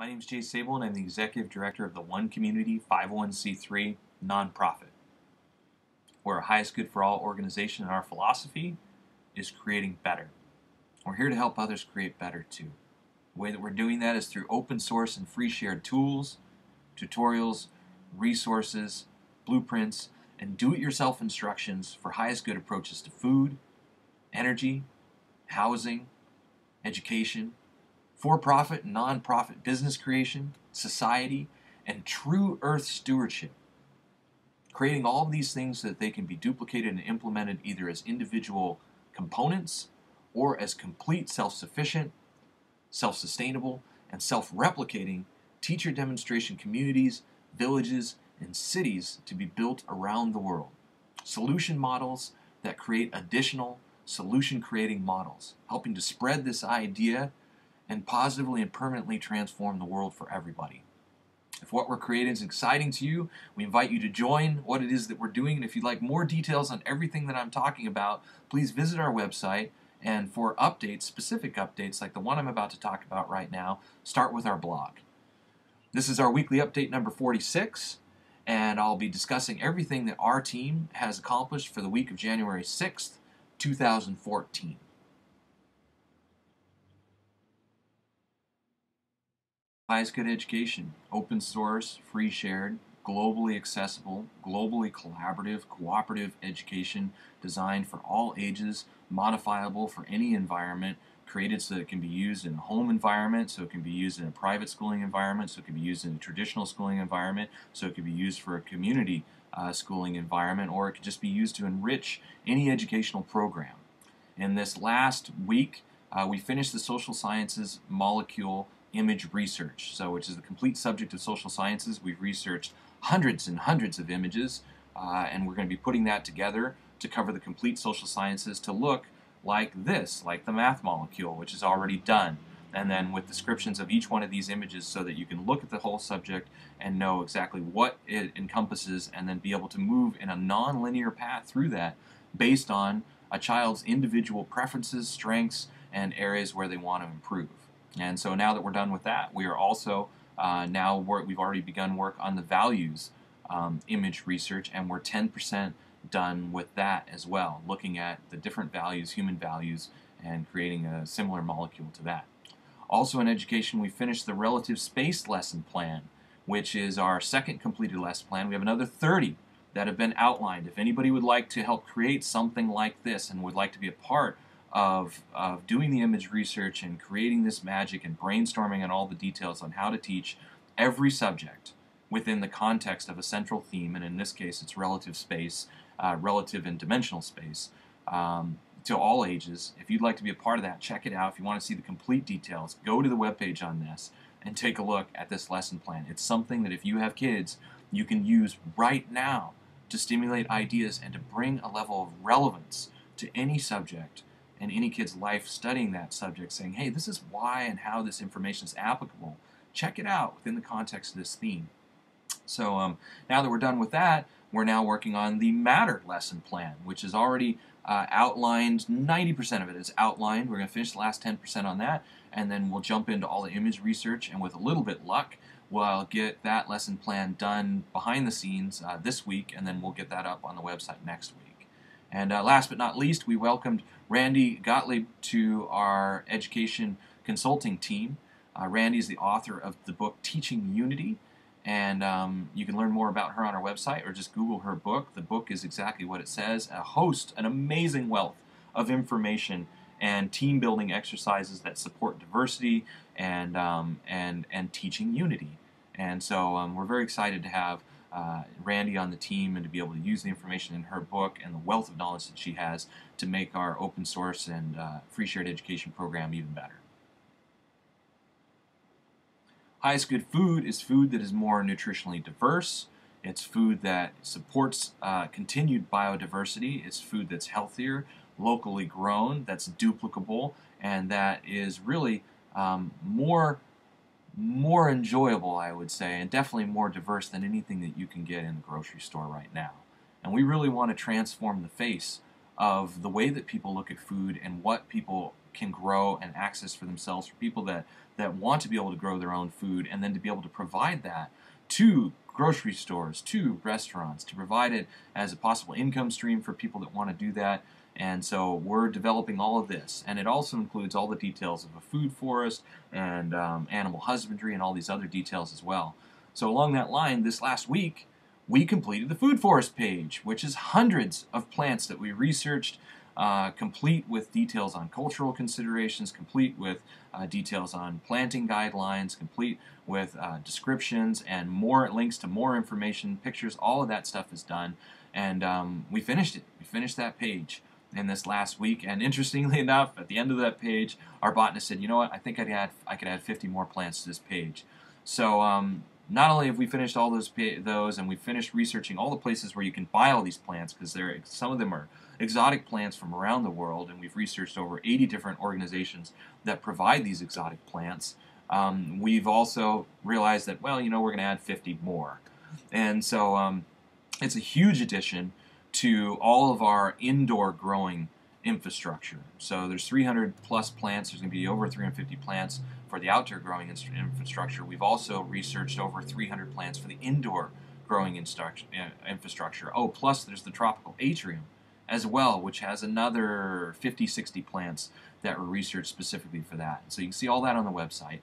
My name is Jay Sable, and I'm the Executive Director of the One Community 501c3 nonprofit. We're a highest good for all organization, and our philosophy is creating better. We're here to help others create better too. The way that we're doing that is through open source and free shared tools, tutorials, resources, blueprints, and do it yourself instructions for highest good approaches to food, energy, housing, education, for profit and non profit business creation, society, and true earth stewardship. Creating all of these things so that they can be duplicated and implemented either as individual components or as complete self sufficient, self sustainable, and self replicating teacher demonstration communities, villages, and cities to be built around the world. Solution models that create additional solution creating models, helping to spread this idea and positively and permanently transform the world for everybody. If what we're creating is exciting to you, we invite you to join what it is that we're doing. And if you'd like more details on everything that I'm talking about, please visit our website. And for updates, specific updates like the one I'm about to talk about right now, start with our blog. This is our weekly update number 46, and I'll be discussing everything that our team has accomplished for the week of January 6th 2014. Highest Good Education, open source, free shared, globally accessible, globally collaborative, cooperative education designed for all ages, modifiable for any environment, created so it can be used in a home environment, so it can be used in a private schooling environment, so it can be used in a traditional schooling environment, so it can be used for a community uh, schooling environment, or it could just be used to enrich any educational program. In this last week, uh, we finished the social sciences molecule image research, so which is the complete subject of social sciences. We've researched hundreds and hundreds of images, uh, and we're going to be putting that together to cover the complete social sciences to look like this, like the math molecule, which is already done and then with descriptions of each one of these images so that you can look at the whole subject and know exactly what it encompasses and then be able to move in a non-linear path through that based on a child's individual preferences, strengths, and areas where they want to improve. And so now that we're done with that, we are also uh, now we've already begun work on the values um, image research, and we're 10% done with that as well, looking at the different values, human values, and creating a similar molecule to that. Also in education, we finished the relative space lesson plan, which is our second completed lesson plan. We have another 30 that have been outlined. If anybody would like to help create something like this and would like to be a part of, of doing the image research and creating this magic and brainstorming on all the details on how to teach every subject within the context of a central theme, and in this case it's relative space, uh, relative and dimensional space, um, to all ages. If you'd like to be a part of that, check it out. If you want to see the complete details, go to the webpage on this and take a look at this lesson plan. It's something that if you have kids, you can use right now to stimulate ideas and to bring a level of relevance to any subject and any kid's life studying that subject, saying, hey, this is why and how this information is applicable. Check it out within the context of this theme. So um, now that we're done with that, we're now working on the Matter lesson plan, which is already uh, outlined. 90% of it is outlined. We're going to finish the last 10% on that, and then we'll jump into all the image research. And with a little bit luck, we'll get that lesson plan done behind the scenes uh, this week, and then we'll get that up on the website next week. And uh, last but not least, we welcomed Randie Gottlieb to our education consulting team. Uh, Randie is the author of the book Teaching Unity and um, you can learn more about her on our website or just Google her book. The book is exactly what it says a host, an amazing wealth of information and team building exercises that support diversity and, um, and, and teaching unity. And so um, we're very excited to have uh, Randie on the team and to be able to use the information in her book and the wealth of knowledge that she has to make our open source and uh, free shared education program even better. Highest good food is food that is more nutritionally diverse. It's food that supports uh, continued biodiversity. It's food that's healthier, locally grown, that's duplicable, and that is really um, more more enjoyable, I would say, and definitely more diverse than anything that you can get in the grocery store right now. And we really want to transform the face of the way that people look at food and what people can grow and access for themselves, for people that, that want to be able to grow their own food, and then to be able to provide that to grocery stores, to restaurants, to provide it as a possible income stream for people that want to do that. And so we're developing all of this, and it also includes all the details of a food forest and um, animal husbandry and all these other details as well. So along that line, this last week, we completed the food forest page, which is hundreds of plants that we researched, uh, complete with details on cultural considerations, complete with uh, details on planting guidelines, complete with uh, descriptions and more links to more information, pictures, all of that stuff is done. And um, we finished it. We finished that page in this last week. And interestingly enough, at the end of that page, our botanist said, "You know what? I think I'd add I could add 50 more plants to this page." So um, not only have we finished all those those, and we finished researching all the places where you can buy all these plants because there some of them are exotic plants from around the world, and we've researched over 80 different organizations that provide these exotic plants. Um, we've also realized that well, you know, we're going to add 50 more, and so um, it's a huge addition to all of our indoor growing infrastructure. So there's 300 plus plants. There's going to be over 350 plants for the outdoor growing infrastructure. We've also researched over 300 plants for the indoor growing infrastructure. Oh, plus there's the tropical atrium as well, which has another 50, 60 plants that were researched specifically for that. So you can see all that on the website.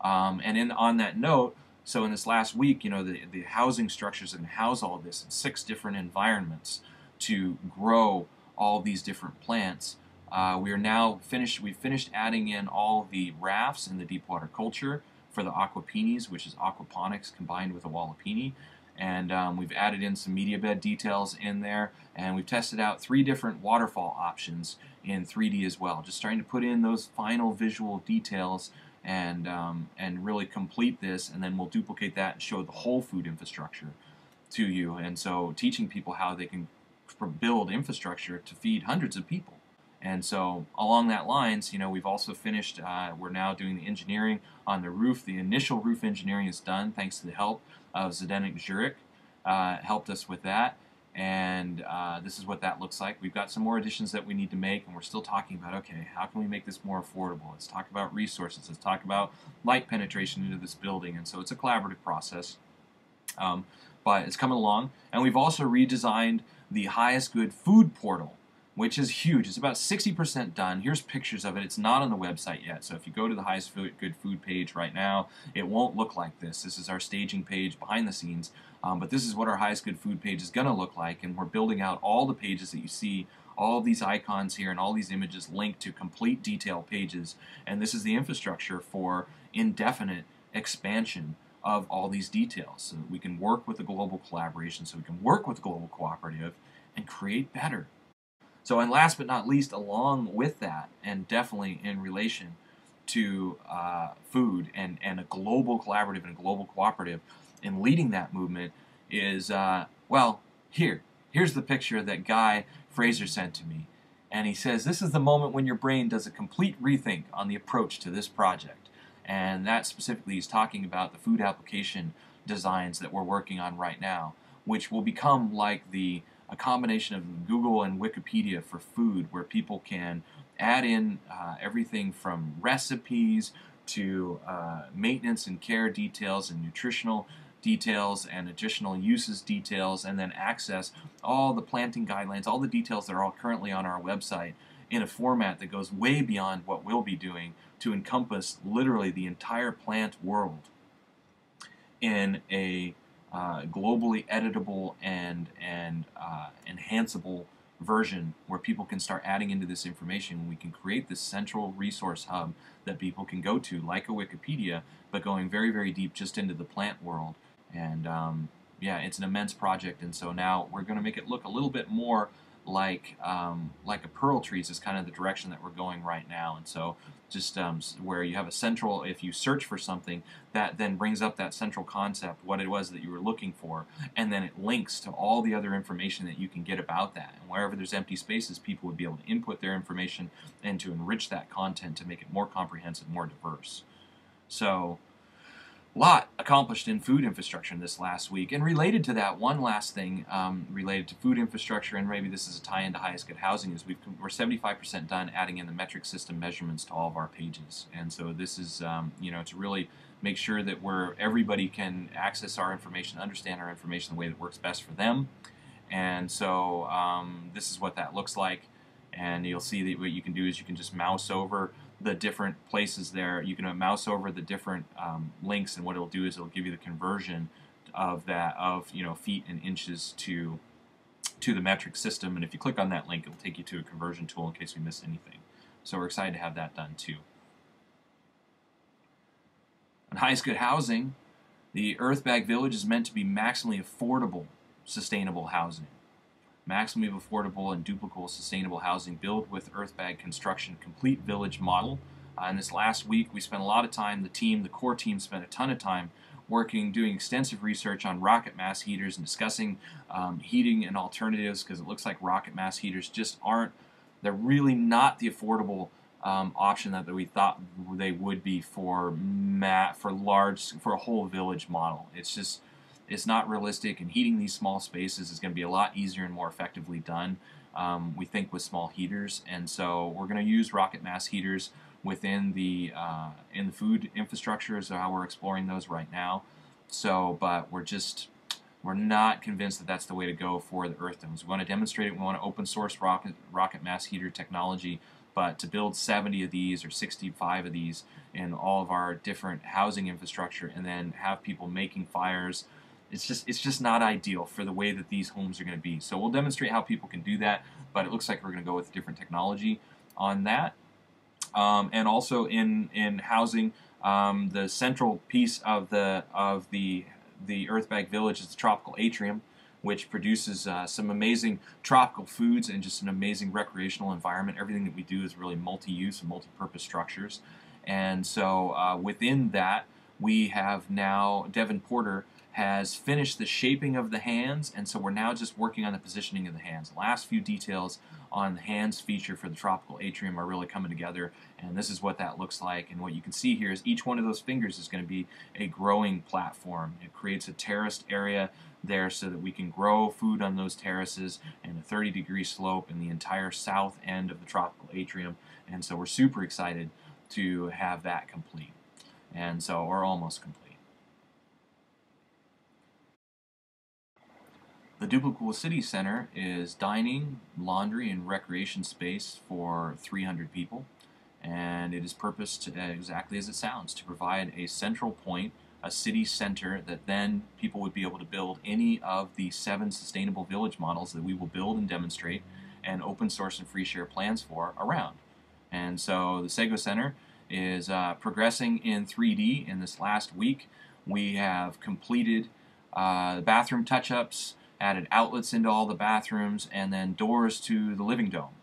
Um, and in on that note, so in this last week, you know, the, the housing structures can house all this in six different environments to grow all these different plants. Uh, we are now finished, we finished adding in all the rafts in the deep water culture for the aquapinis, which is aquaponics combined with a walipini. And um, we've added in some media bed details in there. And we've tested out three different waterfall options in 3D as well. Just trying to put in those final visual details and, um, and really complete this. And then we'll duplicate that and show the whole food infrastructure to you. And so teaching people how they can build infrastructure to feed hundreds of people. And so along that lines, you know, we've also finished, uh, we're now doing the engineering on the roof. The initial roof engineering is done thanks to the help of Zdenek Zurich, uh, helped us with that. And uh, this is what that looks like. We've got some more additions that we need to make, and we're still talking about, okay, how can we make this more affordable? Let's talk about resources. Let's talk about light penetration into this building. And so it's a collaborative process. Um, but it's coming along. And we've also redesigned the highest good food portal which is huge. It's about 60% done. Here's pictures of it. It's not on the website yet. So if you go to the highest good food page right now, it won't look like this. This is our staging page behind the scenes. Um, but this is what our highest good food page is going to look like. And we're building out all the pages that you see, all these icons here and all these images linked to complete detail pages. And this is the infrastructure for indefinite expansion of all these details so that we can work with the global collaboration, so we can work with global cooperative and create better. So, and last but not least, along with that, and definitely in relation to uh, food and, and a global collaborative and a global cooperative, in leading that movement is, uh, well, here, here's the picture that Guy Fraser sent to me. And he says, This is the moment when your brain does a complete rethink on the approach to this project. And that specifically is talking about the food application designs that we're working on right now, which will become like the a combination of Google and Wikipedia for food where people can add in uh, everything from recipes to uh, maintenance and care details and nutritional details and additional uses details and then access all the planting guidelines, all the details that are all currently on our website in a format that goes way beyond what we'll be doing to encompass literally the entire plant world in a uh, globally editable and and uh, enhanceable version where people can start adding into this information. We can create this central resource hub that people can go to, like a Wikipedia, but going very very deep just into the plant world. And um, yeah, it's an immense project, and so now we're going to make it look a little bit more like um, like a Pearltrees is kind of the direction that we're going right now. And so just um, where you have a central, if you search for something, that then brings up that central concept, what it was that you were looking for, and then it links to all the other information that you can get about that. And wherever there's empty spaces, people would be able to input their information and to enrich that content to make it more comprehensive, more diverse. So lot accomplished in food infrastructure in this last week. And related to that, one last thing um, related to food infrastructure, and maybe this is a tie into highest good housing, is we've, we're 75% done adding in the metric system measurements to all of our pages. And so this is, um, you know, to really make sure that we're, everybody can access our information, understand our information the way that works best for them. And so um, this is what that looks like. And you'll see that what you can do is you can just mouse over the different places there. You can mouse over the different um, links, and what it'll do is it'll give you the conversion of that of you know feet and inches to to the metric system. And if you click on that link, it'll take you to a conversion tool in case we miss anything. So we're excited to have that done too. On highest good housing, the Earthbag Village is meant to be maximally affordable, sustainable housing maximally affordable and duplicable sustainable housing built with Earthbag Construction complete village model. Uh, and this last week, we spent a lot of time, the team, the core team spent a ton of time working, doing extensive research on rocket mass heaters and discussing um, heating and alternatives because it looks like rocket mass heaters just aren't, they're really not the affordable um, option that, that we thought they would be for mat, for large, for a whole village model. It's just, it's not realistic, and heating these small spaces is going to be a lot easier and more effectively done, um, we think, with small heaters. And so we're going to use rocket mass heaters within the uh, in the food infrastructure, so how we're exploring those right now. So, but we're just we're not convinced that that's the way to go for the earth domes. We want to demonstrate it. We want to open source rocket rocket mass heater technology, but to build 70 of these or 65 of these in all of our different housing infrastructure, and then have people making fires it's just it's just not ideal for the way that these homes are going to be. So we'll demonstrate how people can do that, but it looks like we're going to go with different technology on that. Um, and also in in housing, um, the central piece of the of the the Earthbag Village is the tropical atrium, which produces uh, some amazing tropical foods and just an amazing recreational environment. Everything that we do is really multi-use and multi-purpose structures. And so uh, within that, we have now Devin Porter has finished the shaping of the hands, and so we're now just working on the positioning of the hands. Last few details on the hands feature for the tropical atrium are really coming together, and this is what that looks like. And what you can see here is each one of those fingers is going to be a growing platform. It creates a terraced area there so that we can grow food on those terraces and a 30 degree slope in the entire south end of the tropical atrium. And so we're super excited to have that complete. And so, we're almost complete. The Duplicable City Center is dining, laundry, and recreation space for 300 people, and it is purposed exactly as it sounds to provide a central point, a city center that then people would be able to build any of the seven sustainable village models that we will build and demonstrate and open source and free share plans for around. And so the Sego Center is uh, progressing in 3D in this last week. We have completed uh, bathroom touch-ups, added outlets into all the bathrooms, and then doors to the living dome.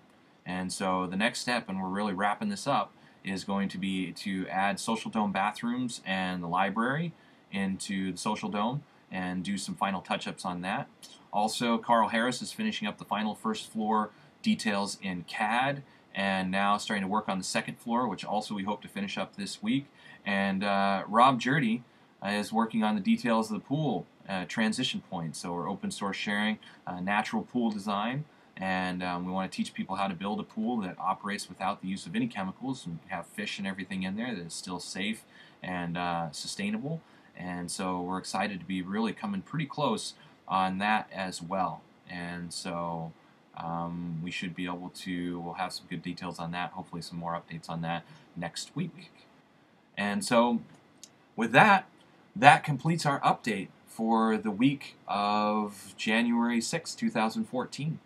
And so the next step, and we're really wrapping this up, is going to be to add social dome bathrooms and the library into the social dome and do some final touch-ups on that. Also, Carl Harris is finishing up the final first floor details in CAD and now starting to work on the second floor, which also we hope to finish up this week. And uh, Rob Jurdy uh, is working on the details of the pool uh, transition point. So we're open source sharing uh, natural pool design, and um, we want to teach people how to build a pool that operates without the use of any chemicals and have fish and everything in there that is still safe and uh, sustainable. And so we're excited to be really coming pretty close on that as well. And so um, we should be able to, we'll have some good details on that, hopefully some more updates on that next week. And so with that, that completes our update for the week of January 6, 2014.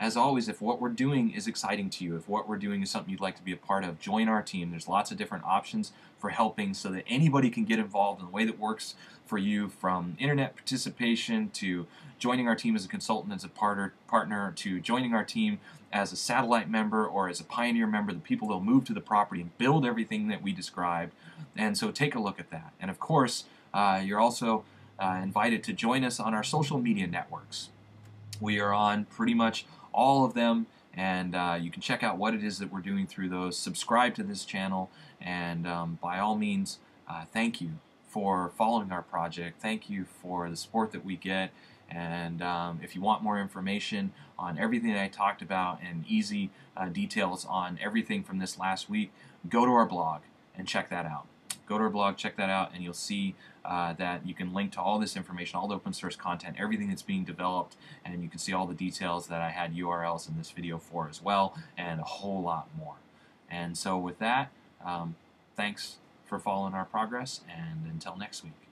As always, if what we're doing is exciting to you, if what we're doing is something you'd like to be a part of, join our team. There's lots of different options for helping so that anybody can get involved in a way that works for you from internet participation to joining our team as a consultant, as a partner, partner to joining our team as a satellite member or as a pioneer member, the people that will move to the property and build everything that we described. And so take a look at that. And of course, uh, you're also uh, invited to join us on our social media networks. We are on pretty much all of them, and uh, you can check out what it is that we're doing through those. Subscribe to this channel, and um, by all means, uh, thank you for following our project. Thank you for the support that we get. And um, if you want more information on everything I talked about and easy uh, details on everything from this last week, go to our blog and check that out. Go to our blog, check that out, and you'll see uh, that you can link to all this information, all the open source content, everything that's being developed, and you can see all the details that I had URLs in this video for as well, and a whole lot more. And so with that, um, thanks for following our progress, and until next week.